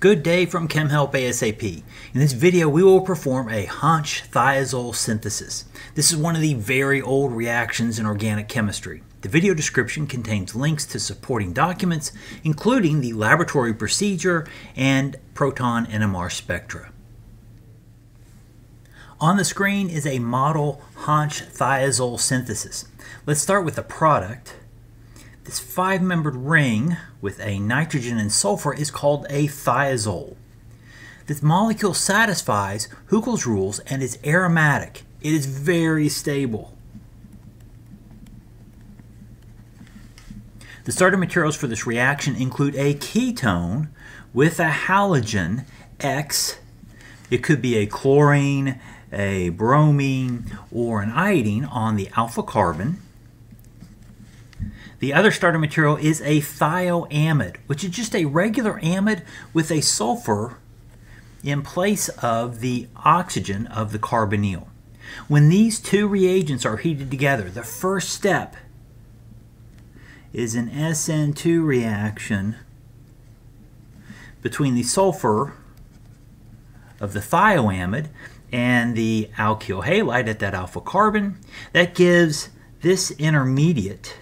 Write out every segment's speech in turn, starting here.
Good day from ChemHelp ASAP. In this video, we will perform a Hantzsch thiazole synthesis. This is one of the very old reactions in organic chemistry. The video description contains links to supporting documents, including the laboratory procedure and proton NMR spectra. On the screen is a model Hantzsch thiazole synthesis. Let's start with the product. This five-membered ring with a nitrogen and sulfur is called a thiazole. This molecule satisfies Huckel's rules and is aromatic. It is very stable. The starting materials for this reaction include a ketone with a halogen X. It could be a chlorine, a bromine, or an iodine on the alpha carbon. The other starting material is a thioamide, which is just a regular amide with a sulfur in place of the oxygen of the carbonyl. When these two reagents are heated together, the first step is an SN2 reaction between the sulfur of the thioamide and the alkyl halide at that alpha carbon. That gives this intermediate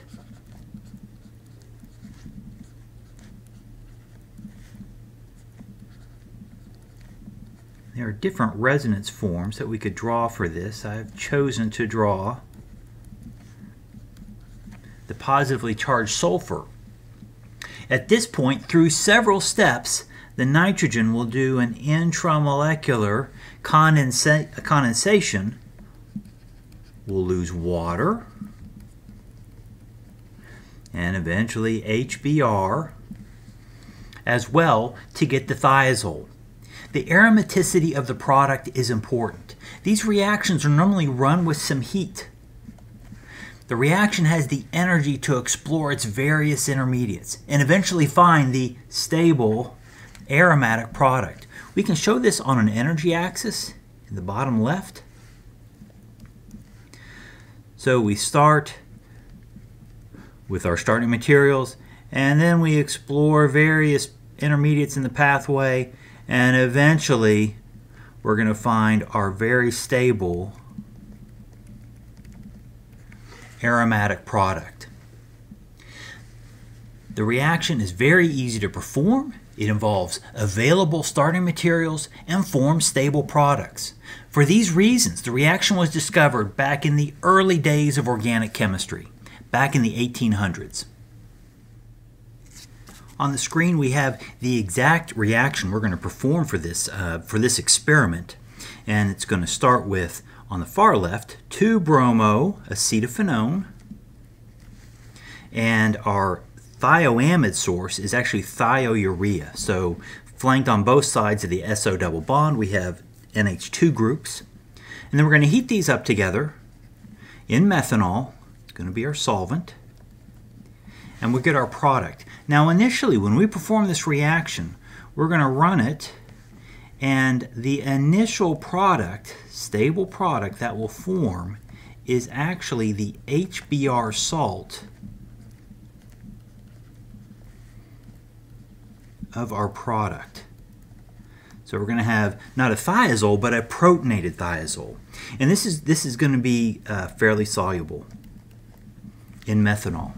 There are different resonance forms that we could draw for this. I've chosen to draw the positively charged sulfur. At this point, through several steps, the nitrogen will do an intramolecular condensa condensation. We'll lose water and eventually HBr as well to get the thiazole. The aromaticity of the product is important. These reactions are normally run with some heat. The reaction has the energy to explore its various intermediates and eventually find the stable aromatic product. We can show this on an energy axis in the bottom left. So we start with our starting materials and then we explore various intermediates in the pathway and eventually, we're going to find our very stable aromatic product. The reaction is very easy to perform. It involves available starting materials and forms stable products. For these reasons, the reaction was discovered back in the early days of organic chemistry, back in the 1800s. On the screen we have the exact reaction we're going to perform for this, uh, for this experiment. And it's going to start with, on the far left, 2-bromo-acetophenone. And our thioamide source is actually thiourea. So flanked on both sides of the SO double bond, we have NH2 groups. And then we're going to heat these up together in methanol. It's going to be our solvent and we get our product. Now initially when we perform this reaction, we're going to run it and the initial product, stable product that will form is actually the HBr salt of our product. So we're going to have not a thiazole, but a protonated thiazole. And this is, this is going to be uh, fairly soluble in methanol.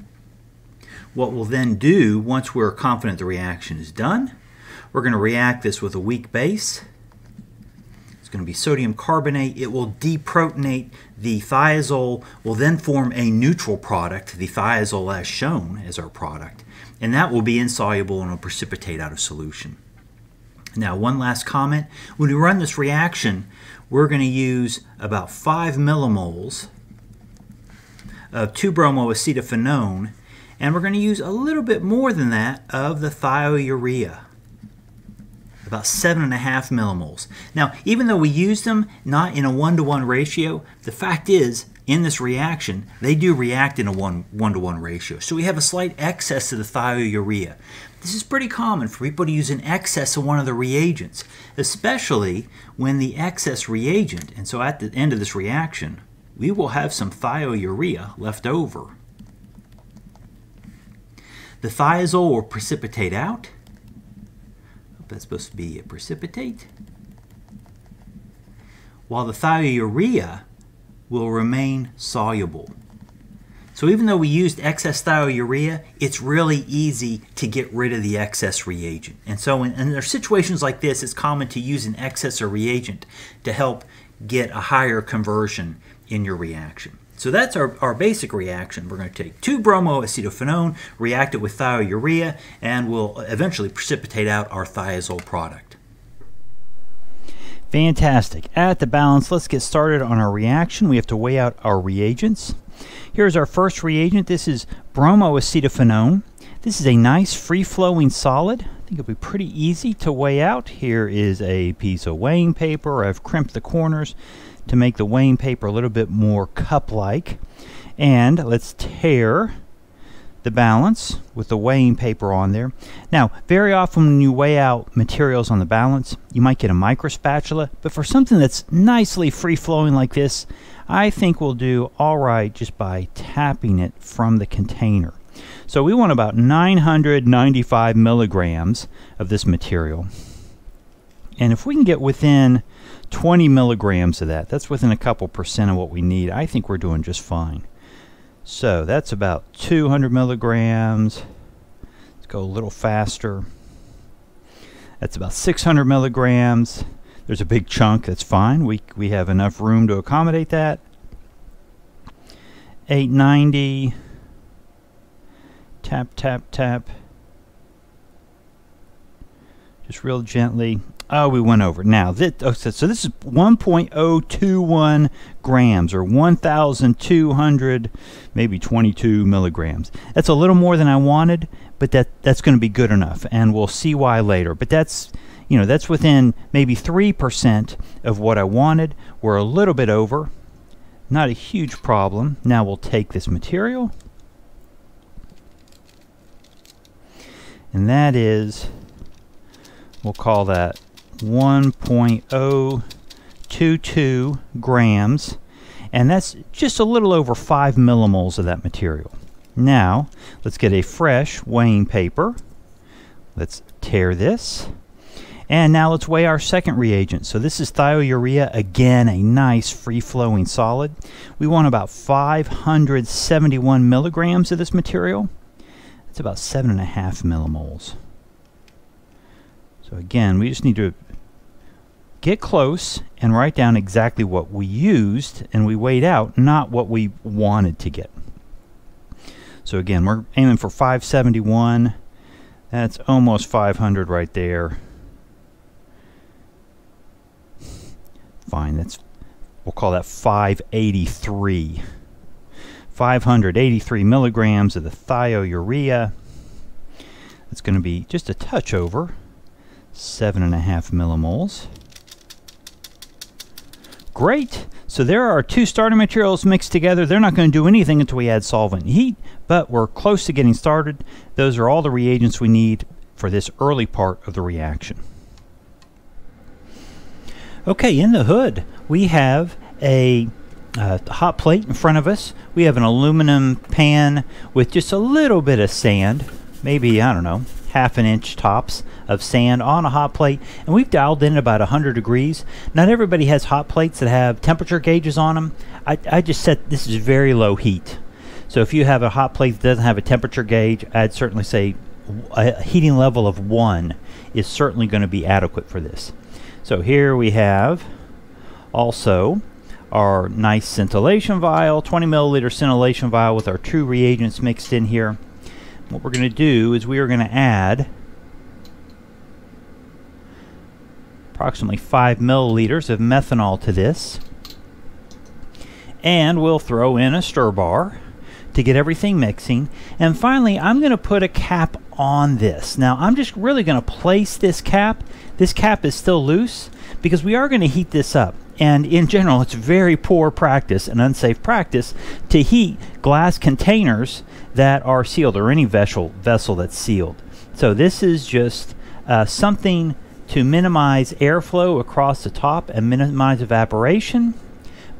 What we'll then do, once we're confident the reaction is done, we're going to react this with a weak base. It's going to be sodium carbonate. It will deprotonate the thiazole, will then form a neutral product, the thiazole as shown as our product, and that will be insoluble and will precipitate out of solution. Now, one last comment. When we run this reaction, we're going to use about 5 millimoles of 2-bromoacetophenone and we're going to use a little bit more than that of the thiourea, about 7.5 millimoles. Now, even though we use them not in a one-to-one -one ratio, the fact is, in this reaction, they do react in a one-to-one -one ratio. So we have a slight excess of the thiourea. This is pretty common for people to use an excess of one of the reagents, especially when the excess reagent, and so at the end of this reaction, we will have some thiourea left over. The thiazole will precipitate out. That's supposed to be a precipitate. While the thiourea will remain soluble. So even though we used excess thiourea, it's really easy to get rid of the excess reagent. And so in, in situations like this, it's common to use an excess of reagent to help get a higher conversion in your reaction. So that's our, our basic reaction. We're going to take 2-bromoacetophenone, react it with thiourea, and we'll eventually precipitate out our thiazole product. Fantastic. At the balance, let's get started on our reaction. We have to weigh out our reagents. Here's our first reagent. This is bromoacetophenone. This is a nice free-flowing solid. I think it'll be pretty easy to weigh out. Here is a piece of weighing paper. I've crimped the corners to make the weighing paper a little bit more cup-like. And let's tare the balance with the weighing paper on there. Now, very often when you weigh out materials on the balance, you might get a micro spatula, but for something that's nicely free-flowing like this, I think we'll do all right just by tapping it from the container. So we want about 995 milligrams of this material. And if we can get within 20 milligrams of that. That's within a couple percent of what we need. I think we're doing just fine. So that's about 200 milligrams. Let's go a little faster. That's about 600 milligrams. There's a big chunk. That's fine. We, we have enough room to accommodate that. 890. Tap, tap, tap. Just real gently. Oh, we went over. Now, this, oh, so, so this is 1.021 grams or 1,200, maybe 22 milligrams. That's a little more than I wanted, but that that's going to be good enough, and we'll see why later. But that's you know that's within maybe three percent of what I wanted. We're a little bit over, not a huge problem. Now we'll take this material, and that is we'll call that 1.022 grams, and that's just a little over 5 millimoles of that material. Now, let's get a fresh weighing paper. Let's tare this. And now let's weigh our second reagent. So this is thiourea, again, a nice free-flowing solid. We want about 571 milligrams of this material. That's about 7.5 millimoles. So again, we just need to get close and write down exactly what we used and we weighed out, not what we wanted to get. So again, we're aiming for 571. That's almost 500 right there. Fine, that's we'll call that 583. 583 milligrams of the thiourea. It's going to be just a touch over 7.5 millimoles. Great. So there are two starting materials mixed together. They're not going to do anything until we add solvent and heat, but we're close to getting started. Those are all the reagents we need for this early part of the reaction. Okay, in the hood, we have a uh, hot plate in front of us. We have an aluminum pan with just a little bit of sand, maybe, I don't know, half an inch tops of sand on a hot plate and we've dialed in about 100 degrees. Not everybody has hot plates that have temperature gauges on them I, I just set this is very low heat. So if you have a hot plate that doesn't have a temperature gauge I'd certainly say a heating level of 1 is certainly going to be adequate for this. So here we have also our nice scintillation vial 20 milliliter scintillation vial with our two reagents mixed in here what we're going to do is we are going to add approximately 5 milliliters of methanol to this. And we'll throw in a stir bar to get everything mixing. And finally, I'm going to put a cap on this. Now, I'm just really going to place this cap. This cap is still loose because we are going to heat this up. And in general, it's very poor practice and unsafe practice to heat glass containers that are sealed or any vessel, vessel that's sealed. So this is just uh, something to minimize airflow across the top and minimize evaporation,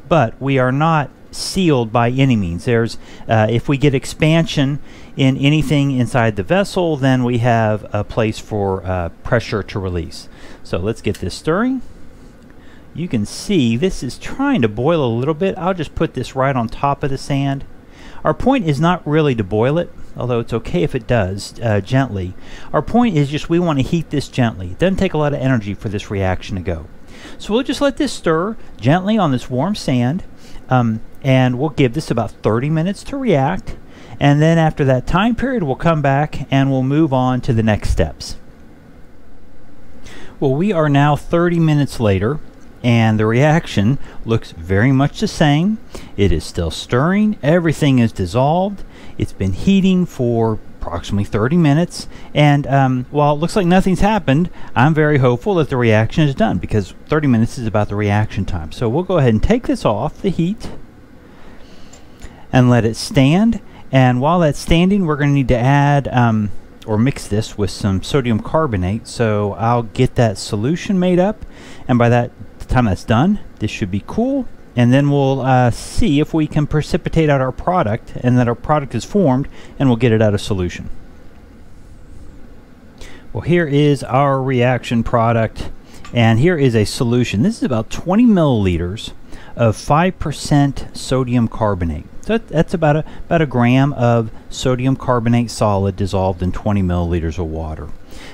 but we are not sealed by any means. There's, uh, if we get expansion in anything inside the vessel, then we have a place for uh, pressure to release. So let's get this stirring. You can see this is trying to boil a little bit. I'll just put this right on top of the sand. Our point is not really to boil it, although it's okay if it does, uh, gently. Our point is just we want to heat this gently. It doesn't take a lot of energy for this reaction to go. So we'll just let this stir gently on this warm sand, um, and we'll give this about 30 minutes to react. And then after that time period, we'll come back and we'll move on to the next steps. Well, we are now 30 minutes later, and the reaction looks very much the same. It is still stirring, everything is dissolved, it's been heating for approximately 30 minutes, and um, while it looks like nothing's happened, I'm very hopeful that the reaction is done because 30 minutes is about the reaction time. So we'll go ahead and take this off the heat and let it stand. And while that's standing, we're going to need to add um, or mix this with some sodium carbonate. So I'll get that solution made up, and by that time that's done, this should be cool. And then we'll uh, see if we can precipitate out our product and that our product is formed, and we'll get it out of solution. Well, here is our reaction product, and here is a solution. This is about 20 milliliters of 5% sodium carbonate. So that's about a, about a gram of sodium carbonate solid dissolved in 20 milliliters of water.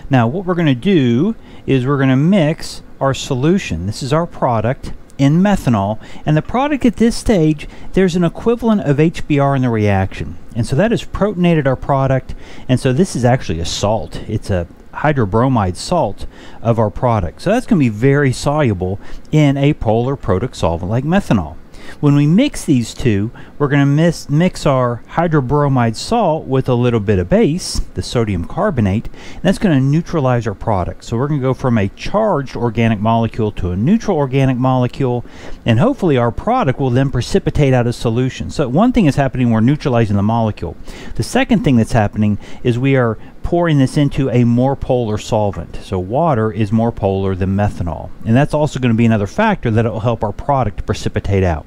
Now what we're going to do is we're going to mix our solution. This is our product in methanol. And the product at this stage, there's an equivalent of HBr in the reaction. And so that has protonated our product. And so this is actually a salt. It's a hydrobromide salt of our product. So that's going to be very soluble in a polar protic solvent like methanol. When we mix these two, we're going to mix our hydrobromide salt with a little bit of base, the sodium carbonate, and that's going to neutralize our product. So we're going to go from a charged organic molecule to a neutral organic molecule, and hopefully our product will then precipitate out of solution. So one thing is happening, we're neutralizing the molecule. The second thing that's happening is we are pouring this into a more polar solvent. So water is more polar than methanol. And that's also going to be another factor that will help our product precipitate out.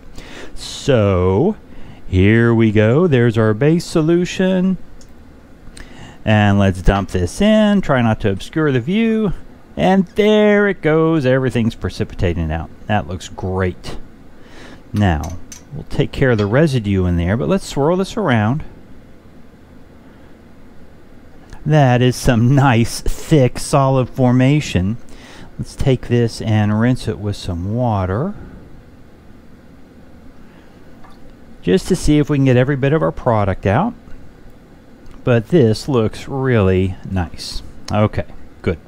So here we go. There's our base solution. And let's dump this in. Try not to obscure the view. And there it goes. Everything's precipitating out. That looks great. Now, we'll take care of the residue in there, but let's swirl this around. That is some nice, thick, solid formation. Let's take this and rinse it with some water. Just to see if we can get every bit of our product out. But this looks really nice. Okay, good.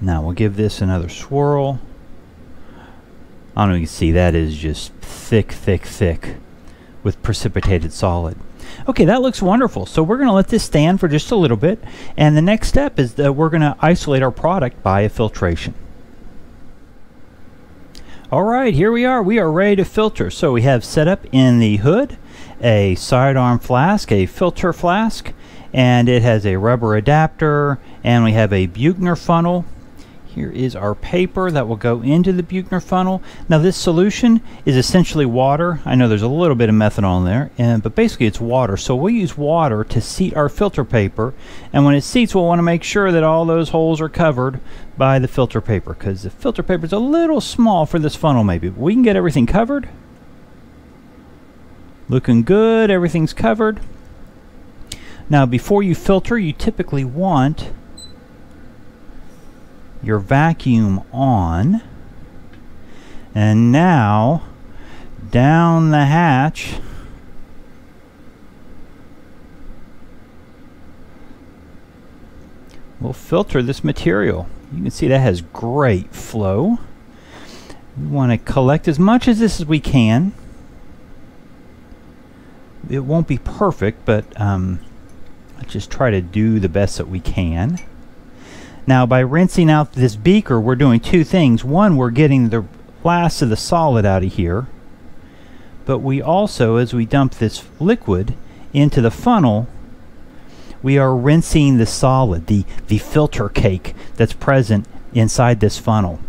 Now we'll give this another swirl. I don't know if you can see that is just thick, thick, thick with precipitated solid. Okay, that looks wonderful. So we're going to let this stand for just a little bit. And the next step is that we're going to isolate our product by a filtration. All right, here we are. We are ready to filter. So we have set up in the hood a sidearm flask, a filter flask, and it has a rubber adapter, and we have a Buchner funnel here is our paper that will go into the Buchner funnel. Now this solution is essentially water. I know there's a little bit of methanol in there, and, but basically it's water. So we'll use water to seat our filter paper, and when it seats we'll want to make sure that all those holes are covered by the filter paper because the filter paper is a little small for this funnel maybe. But we can get everything covered. Looking good, everything's covered. Now before you filter you typically want your vacuum on. And now, down the hatch, we'll filter this material. You can see that has great flow. We want to collect as much of this as we can. It won't be perfect, but um, let's just try to do the best that we can. Now by rinsing out this beaker, we're doing two things. One, we're getting the last of the solid out of here. But we also, as we dump this liquid into the funnel, we are rinsing the solid, the, the filter cake that's present inside this funnel.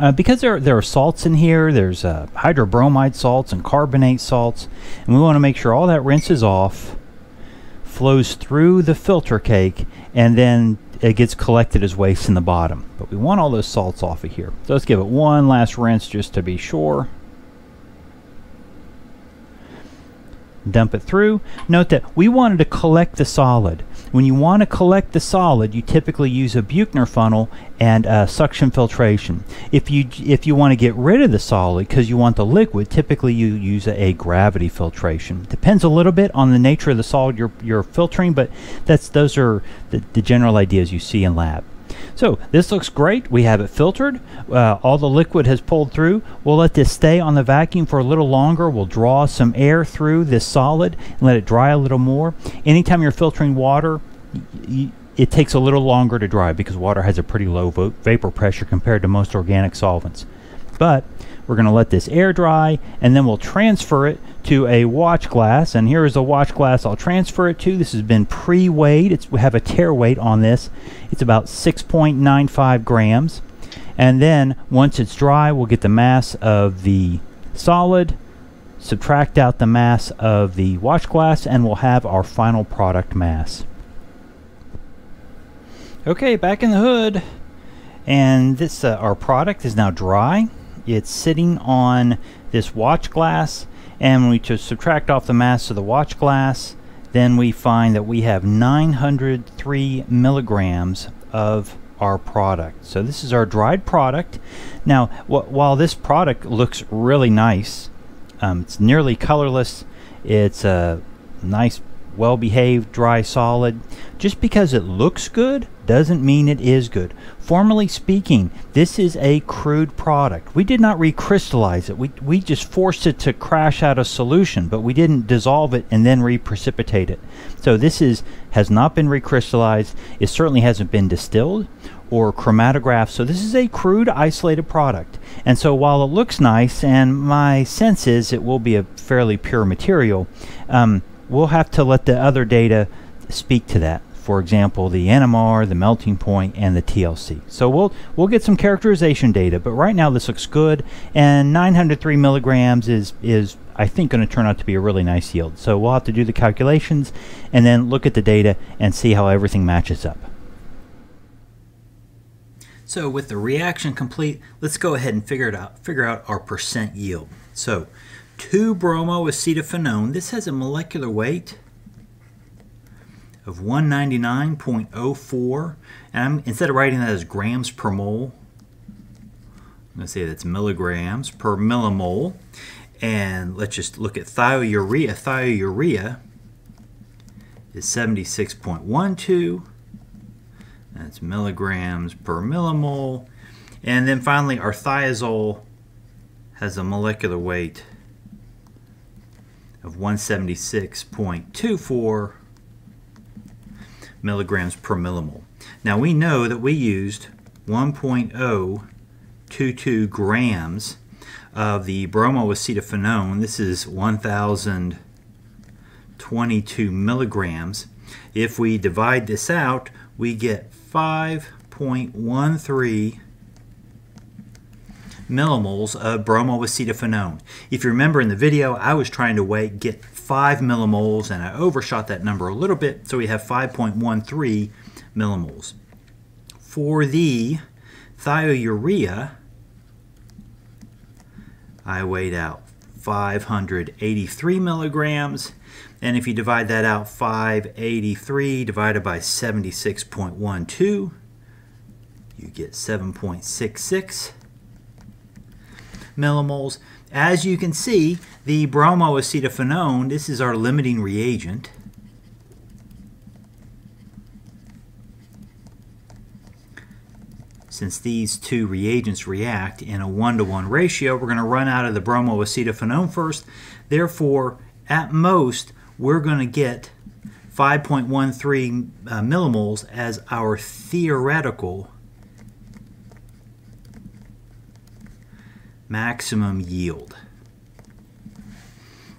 Uh, because there, there are salts in here, there's uh, hydrobromide salts and carbonate salts, and we want to make sure all that rinses off, flows through the filter cake, and then it gets collected as waste in the bottom. But we want all those salts off of here. So let's give it one last rinse just to be sure. Dump it through. Note that we wanted to collect the solid. When you want to collect the solid, you typically use a Buchner funnel and uh, suction filtration. If you if you want to get rid of the solid because you want the liquid, typically you use a, a, gravity filtration. Depends a little bit on the nature of the solid you're, you're filtering, but that's those are the, the general ideas you see in lab. So this looks great. We have it filtered. Uh, all the liquid has pulled through. We'll let this stay on the vacuum for a little longer. We'll draw some air through this solid and let it dry a little more. Anytime you're filtering water, it takes a little longer to dry because water has a pretty low vapor pressure compared to most organic solvents. But we're going to let this air dry and then we'll transfer it to a watch glass. And here is a watch glass I'll transfer it to. This has been pre-weighed. It's, we have a tare weight on this. It's about 6.95 grams. And then once it's dry, we'll get the mass of the solid, subtract out the mass of the watch glass, and we'll have our final product mass. Okay, back in the hood. And this uh, our product is now dry. It's sitting on this watch glass and we just subtract off the mass of the watch glass then we find that we have 903 milligrams of our product. So this is our dried product. Now wh while this product looks really nice, um, it's nearly colorless, it's a nice well behaved dry solid. Just because it looks good doesn't mean it is good. Formally speaking, this is a crude product. We did not recrystallize it. We, we just forced it to crash out of solution, but we didn't dissolve it and then reprecipitate it. So this is has not been recrystallized. It certainly hasn't been distilled or chromatographed. So this is a crude isolated product. And so while it looks nice, and my sense is it will be a fairly pure material, um, we'll have to let the other data speak to that. For example, the NMR, the melting point, and the TLC. So we'll we'll get some characterization data, but right now this looks good, and 903 milligrams is is I think going to turn out to be a really nice yield. So we'll have to do the calculations and then look at the data and see how everything matches up. So with the reaction complete, let's go ahead and figure it out. Figure out our percent yield. So 2-bromoacetophenone. This has a molecular weight of 199.04. And I'm, instead of writing that as grams per mole, I'm going to say that's milligrams per millimole. And let's just look at thiourea. Thiourea is 76.12. That's milligrams per millimole. And then finally, our thiazole has a molecular weight of 176.24 milligrams per millimole. Now we know that we used 1.022 grams of the bromoacetophenone. This is 1,022 milligrams. If we divide this out, we get 5.13 millimoles of bromoacetophenone. If you remember in the video, I was trying to weigh, get 5 millimoles, and I overshot that number a little bit, so we have 5.13 millimoles. For the thiourea, I weighed out 583 milligrams, and if you divide that out, 583 divided by 76.12, you get 7.66 millimoles. As you can see, the bromoacetophenone, this is our limiting reagent. Since these two reagents react in a one-to-one -one ratio, we're going to run out of the bromoacetophenone first. Therefore, at most, we're going to get 5.13 uh, millimoles as our theoretical maximum yield.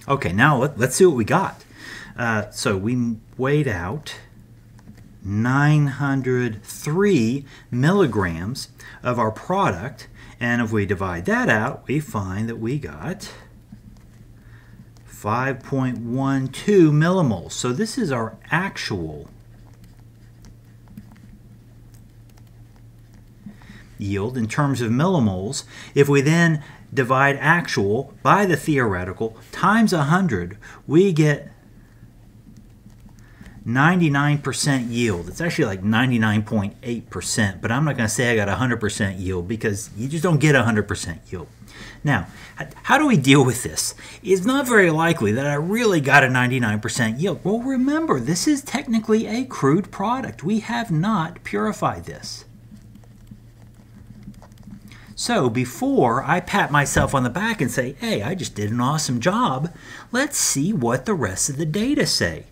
Okay, now let, us see what we got. Uh, so we weighed out 903 milligrams of our product And if we divide that out, we find that we got 5.12 millimoles. So this is our actual yield in terms of millimoles. If we then divide actual by the theoretical times 100, we get 99% yield. It's actually like 99.8%, but I'm not going to say I got 100% yield because you just don't get 100% yield. Now, how do we deal with this? It's not very likely that I really got a 99% yield. Well, remember, this is technically a crude product. We have not purified this. So before I pat myself on the back and say, hey, I just did an awesome job, let's see what the rest of the data say.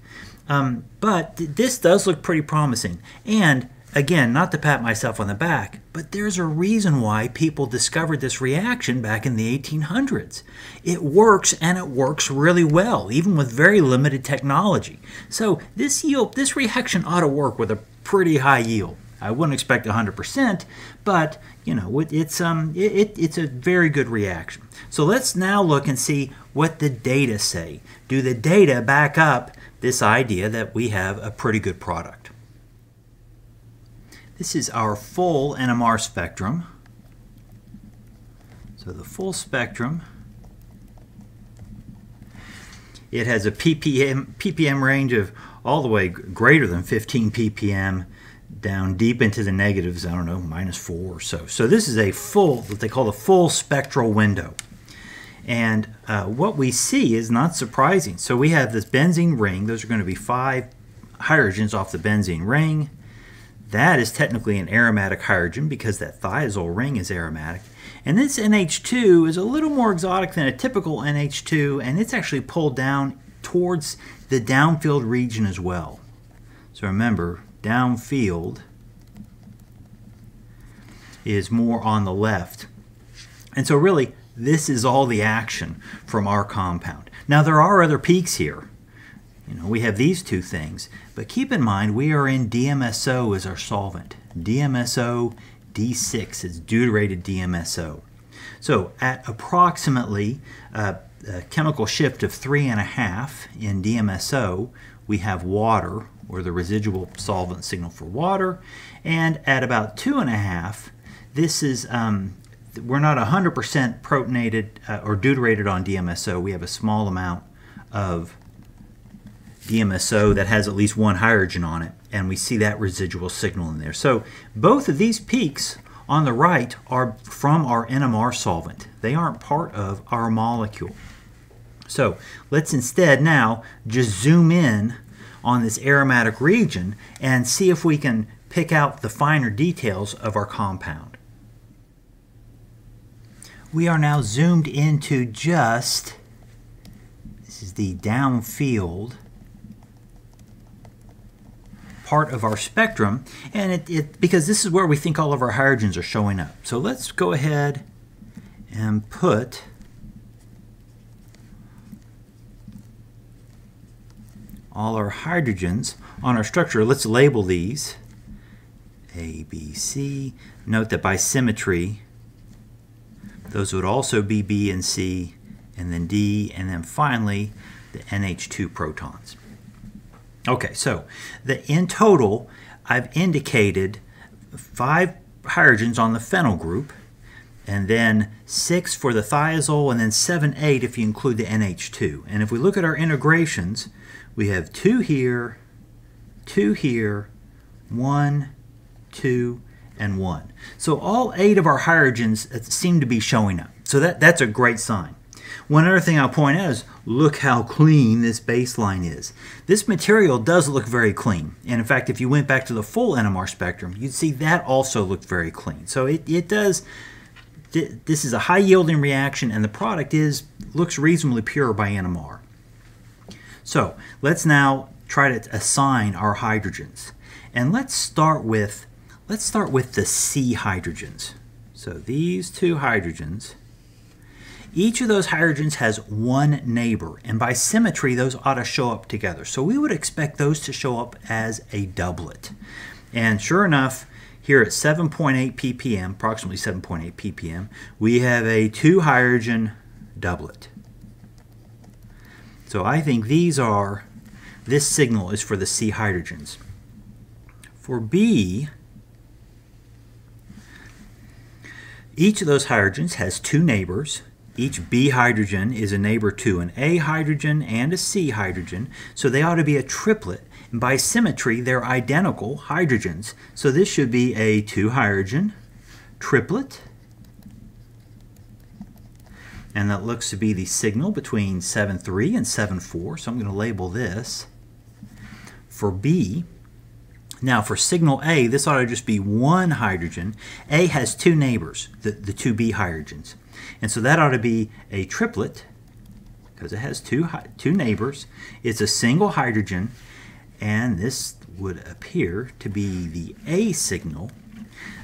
Um, but th this does look pretty promising. And again, not to pat myself on the back, but there's a reason why people discovered this reaction back in the 1800s. It works and it works really well, even with very limited technology. So this yield, this reaction ought to work with a pretty high yield. I wouldn't expect 100%, but you know, it's um, it, it's a very good reaction. So let's now look and see what the data say. Do the data back up this idea that we have a pretty good product. This is our full NMR spectrum. So the full spectrum, it has a ppm, ppm range of all the way greater than 15 ppm down deep into the negatives, I don't know, minus four or so. So this is a full, what they call the full spectral window. And uh, what we see is not surprising. So we have this benzene ring. Those are going to be five hydrogens off the benzene ring. That is technically an aromatic hydrogen because that thiazole ring is aromatic. And this NH2 is a little more exotic than a typical NH2, and it's actually pulled down towards the downfield region as well. So remember, downfield is more on the left. And so really, this is all the action from our compound. Now there are other peaks here. You know, we have these two things, but keep in mind we are in DMSO as our solvent. DMSO D6 is deuterated DMSO. So at approximately uh, a chemical shift of three and a half in DMSO, we have water, or the residual solvent signal for water, and at about two and a half, this is um, we're not 100% protonated uh, or deuterated on DMSO. We have a small amount of DMSO that has at least one hydrogen on it, and we see that residual signal in there. So both of these peaks on the right are from our NMR solvent. They aren't part of our molecule. So let's instead now just zoom in on this aromatic region and see if we can pick out the finer details of our compound we are now zoomed into just, this is the downfield part of our spectrum, and it, it, because this is where we think all of our hydrogens are showing up. So let's go ahead and put all our hydrogens on our structure. Let's label these A, B, C. Note that by symmetry, those would also be B and C, and then D, and then finally the NH2 protons. Okay, so the, in total, I've indicated five hydrogens on the phenyl group, and then six for the thiazole, and then seven, eight if you include the NH2. And if we look at our integrations, we have two here, two here, one, two, and 1. So all eight of our hydrogens uh, seem to be showing up. So that, that's a great sign. One other thing I'll point out is look how clean this baseline is. This material does look very clean. And in fact, if you went back to the full NMR spectrum, you'd see that also looked very clean. So it, it does, this is a high yielding reaction and the product is looks reasonably pure by NMR. So let's now try to assign our hydrogens. And let's start with Let's start with the C hydrogens. So these two hydrogens, each of those hydrogens has one neighbor, and by symmetry, those ought to show up together. So we would expect those to show up as a doublet. And sure enough, here at 7.8 ppm, approximately 7.8 ppm, we have a two hydrogen doublet. So I think these are, this signal is for the C hydrogens. For B, each of those hydrogens has two neighbors. Each B hydrogen is a neighbor to an A hydrogen and a C hydrogen, so they ought to be a triplet And by symmetry, they're identical hydrogens. So this should be a two hydrogen triplet. And that looks to be the signal between 7,3 and 7,4. So I'm going to label this. For B, now for signal A, this ought to just be one hydrogen. A has two neighbors, the, the two B hydrogens. And so that ought to be a triplet because it has two, two neighbors. It's a single hydrogen and this would appear to be the A signal.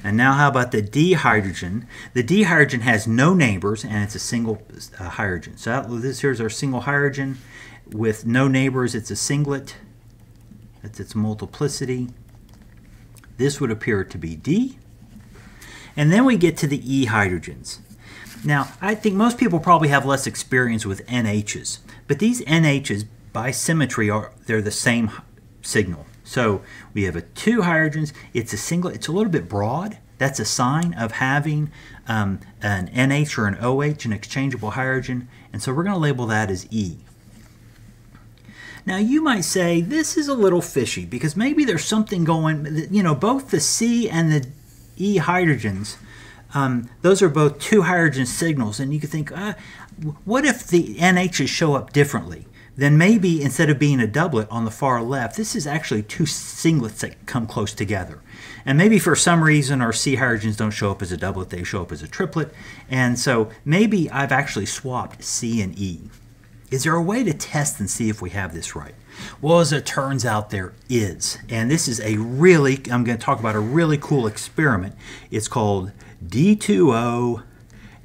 And now how about the D hydrogen? The D hydrogen has no neighbors and it's a single uh, hydrogen. So that, this here's our single hydrogen with no neighbors. It's a singlet. That's its multiplicity. This would appear to be D. And then we get to the E hydrogens. Now, I think most people probably have less experience with NHs, but these NHs by symmetry are they're the same signal. So we have a two hydrogens. It's a single. It's a little bit broad. That's a sign of having um, an NH or an OH, an exchangeable hydrogen. And so we're going to label that as E. Now you might say this is a little fishy because maybe there's something going, you know, both the C and the E hydrogens, um, those are both two hydrogen signals. And you could think, uh, what if the NHs show up differently? Then maybe instead of being a doublet on the far left, this is actually two singlets that come close together. And maybe for some reason our C hydrogens don't show up as a doublet, they show up as a triplet. And so maybe I've actually swapped C and E. Is there a way to test and see if we have this right? Well, as it turns out, there is. And this is a really, I'm going to talk about a really cool experiment. It's called D2O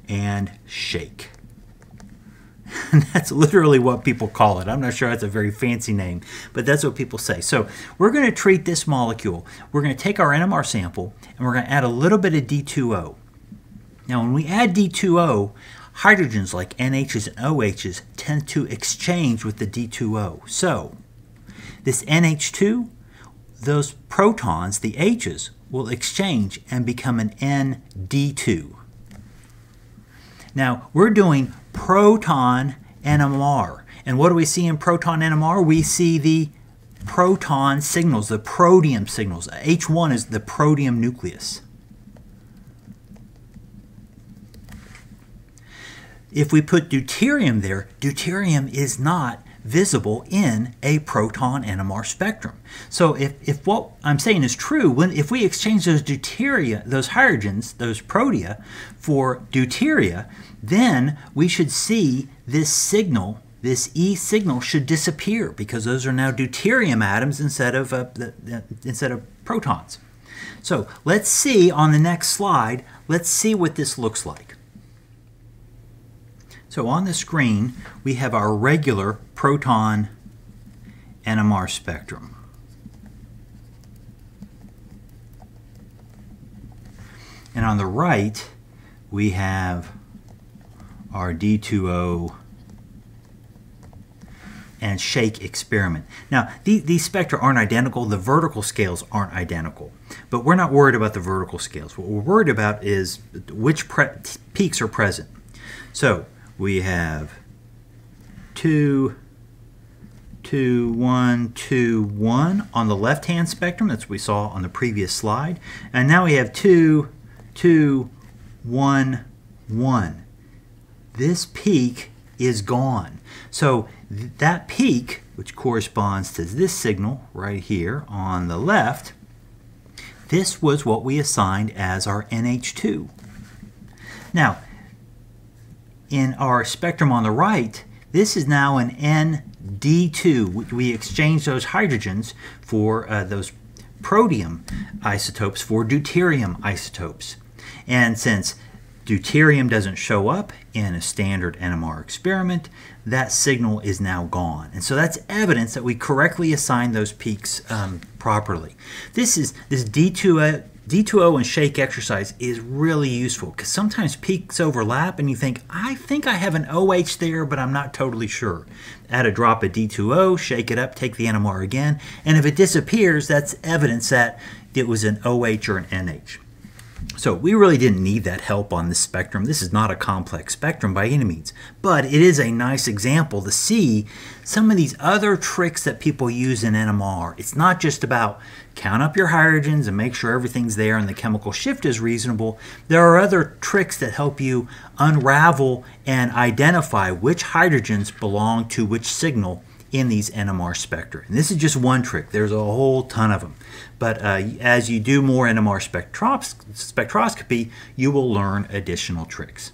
and shake. that's literally what people call it. I'm not sure that's a very fancy name, but that's what people say. So we're going to treat this molecule. We're going to take our NMR sample and we're going to add a little bit of D2O. Now when we add D2O, hydrogens like NHs and OHs tend to exchange with the D2O. So this NH2, those protons, the H's, will exchange and become an ND2. Now we're doing proton NMR. And what do we see in proton NMR? We see the proton signals, the protium signals. H1 is the protium nucleus. If we put deuterium there, deuterium is not visible in a proton NMR spectrum. So if, if what I'm saying is true, when if we exchange those deuteria, those hydrogens, those protea, for deuteria, then we should see this signal, this E signal should disappear because those are now deuterium atoms instead of, uh, the, the, instead of protons. So let's see on the next slide, let's see what this looks like. So on the screen, we have our regular proton NMR spectrum. And on the right, we have our D2O and shake experiment. Now, these, spectra aren't identical. The vertical scales aren't identical. But we're not worried about the vertical scales. What we're worried about is which peaks are present. So we have two, two, one, two, one on the left-hand spectrum. That's what we saw on the previous slide. And now we have two, two, one, one this peak is gone. So th that peak, which corresponds to this signal right here on the left, this was what we assigned as our NH2. Now, in our spectrum on the right, this is now an ND2. We exchange those hydrogens for uh, those protium isotopes for deuterium isotopes. And since deuterium doesn't show up in a standard NMR experiment, that signal is now gone. And so that's evidence that we correctly assigned those peaks um, properly. This is this D2O, D2O and shake exercise is really useful because sometimes peaks overlap and you think, I think I have an OH there, but I'm not totally sure. Add a drop of D2O, shake it up, take the NMR again, and if it disappears, that's evidence that it was an OH or an NH. So we really didn't need that help on this spectrum. This is not a complex spectrum by any means, but it is a nice example to see some of these other tricks that people use in NMR. It's not just about count up your hydrogens and make sure everything's there and the chemical shift is reasonable. There are other tricks that help you unravel and identify which hydrogens belong to which signal in these NMR spectra. And this is just one trick. There's a whole ton of them. But uh, as you do more NMR spectros spectroscopy, you will learn additional tricks.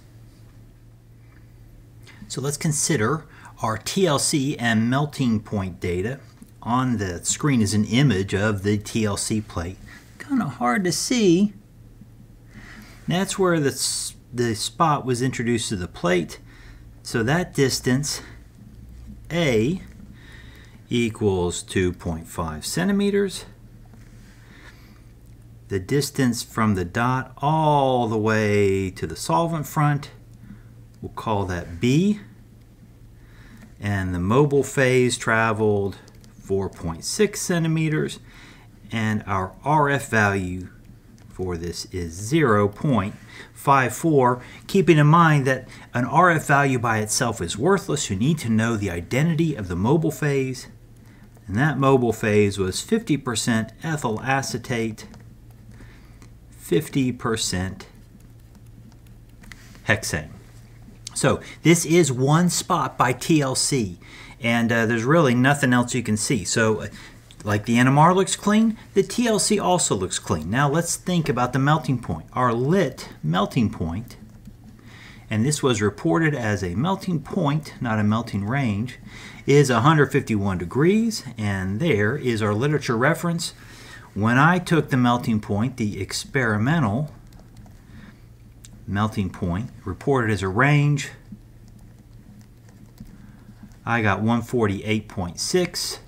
So let's consider our TLC and melting point data. On the screen is an image of the TLC plate. Kind of hard to see. That's where the, the spot was introduced to the plate. So that distance, A, equals 2.5 centimeters. The distance from the dot all the way to the solvent front, we'll call that B. And the mobile phase traveled 4.6 centimeters. And our RF value for this is 0.54, keeping in mind that an RF value by itself is worthless. You need to know the identity of the mobile phase and that mobile phase was 50% ethyl acetate, 50% hexane. So this is one spot by TLC, and uh, there's really nothing else you can see. So uh, like the NMR looks clean, the TLC also looks clean. Now let's think about the melting point. Our lit melting point, and this was reported as a melting point, not a melting range, is 151 degrees, and there is our literature reference. When I took the melting point, the experimental melting point, reported as a range, I got 148.6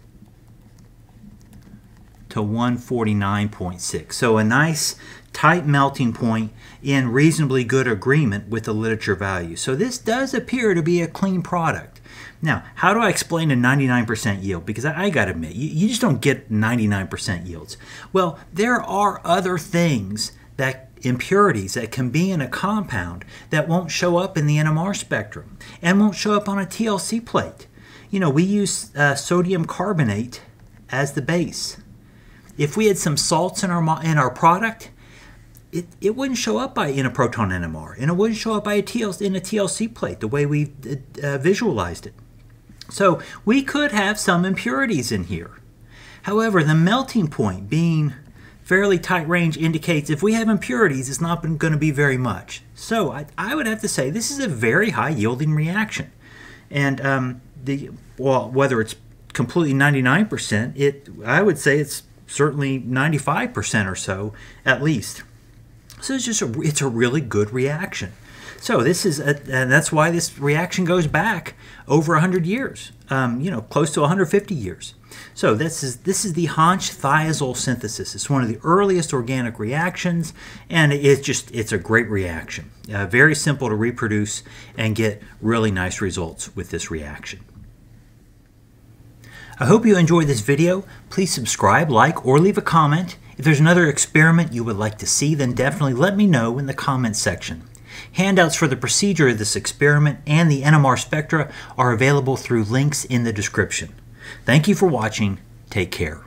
to 149.6. So a nice tight melting point in reasonably good agreement with the literature value. So this does appear to be a clean product. Now, how do I explain a 99% yield? Because I, I got to admit, you, you just don't get 99% yields. Well, there are other things that impurities that can be in a compound that won't show up in the NMR spectrum and won't show up on a TLC plate. You know, we use uh, sodium carbonate as the base. If we had some salts in our in our product, it, it wouldn't show up by in a proton NMR, and it wouldn't show up by a TLC, in a TLC plate the way we uh, visualized it. So we could have some impurities in here. However, the melting point being fairly tight range indicates if we have impurities, it's not going to be very much. So I, I, would have to say this is a very high yielding reaction. And um, the well, whether it's completely 99%, it I would say it's certainly 95% or so at least. So it's just a, it's a really good reaction. So this is, a, and that's why this reaction goes back over 100 years, um, you know, close to 150 years. So this is this is the Hantzsch thiazole synthesis. It's one of the earliest organic reactions, and it's just it's a great reaction. Uh, very simple to reproduce and get really nice results with this reaction. I hope you enjoyed this video. Please subscribe, like, or leave a comment. If there's another experiment you would like to see, then definitely let me know in the comments section. Handouts for the procedure of this experiment and the NMR spectra are available through links in the description. Thank you for watching. Take care.